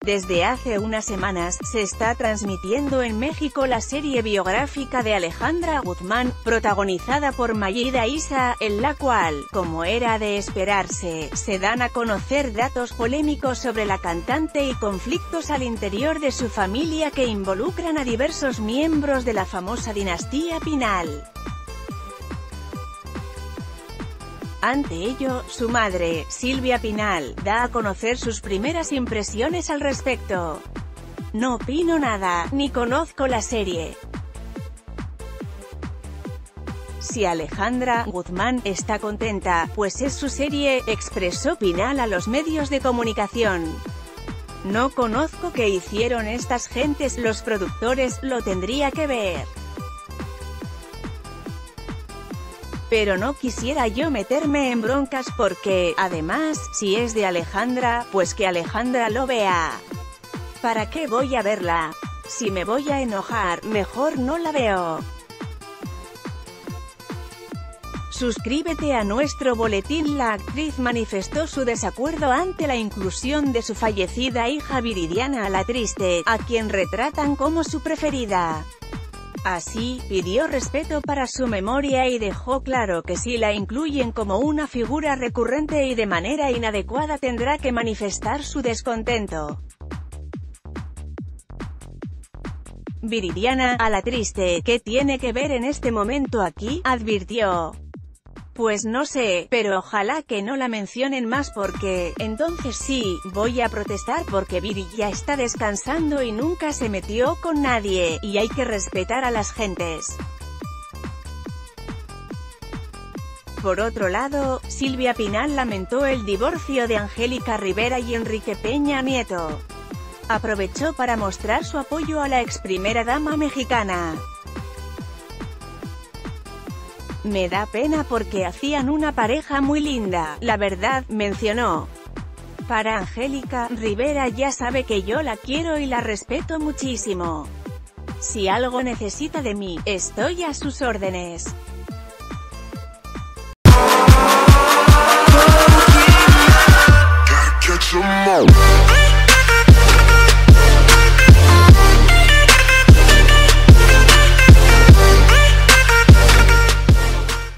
Desde hace unas semanas, se está transmitiendo en México la serie biográfica de Alejandra Guzmán, protagonizada por Mayida Isa, en la cual, como era de esperarse, se dan a conocer datos polémicos sobre la cantante y conflictos al interior de su familia que involucran a diversos miembros de la famosa dinastía Pinal. Ante ello, su madre, Silvia Pinal, da a conocer sus primeras impresiones al respecto. No opino nada, ni conozco la serie. Si Alejandra Guzmán está contenta, pues es su serie, expresó Pinal a los medios de comunicación. No conozco qué hicieron estas gentes, los productores, lo tendría que ver. Pero no quisiera yo meterme en broncas porque, además, si es de Alejandra, pues que Alejandra lo vea. ¿Para qué voy a verla? Si me voy a enojar, mejor no la veo. Suscríbete a nuestro boletín La actriz manifestó su desacuerdo ante la inclusión de su fallecida hija Viridiana a la triste, a quien retratan como su preferida. Así, pidió respeto para su memoria y dejó claro que si la incluyen como una figura recurrente y de manera inadecuada tendrá que manifestar su descontento. Viridiana, a la triste, ¿qué tiene que ver en este momento aquí?, advirtió. Pues no sé, pero ojalá que no la mencionen más porque, entonces sí, voy a protestar porque Viri ya está descansando y nunca se metió con nadie, y hay que respetar a las gentes. Por otro lado, Silvia Pinal lamentó el divorcio de Angélica Rivera y Enrique Peña Nieto. Aprovechó para mostrar su apoyo a la ex primera dama mexicana. Me da pena porque hacían una pareja muy linda, la verdad, mencionó. Para Angélica, Rivera ya sabe que yo la quiero y la respeto muchísimo. Si algo necesita de mí, estoy a sus órdenes.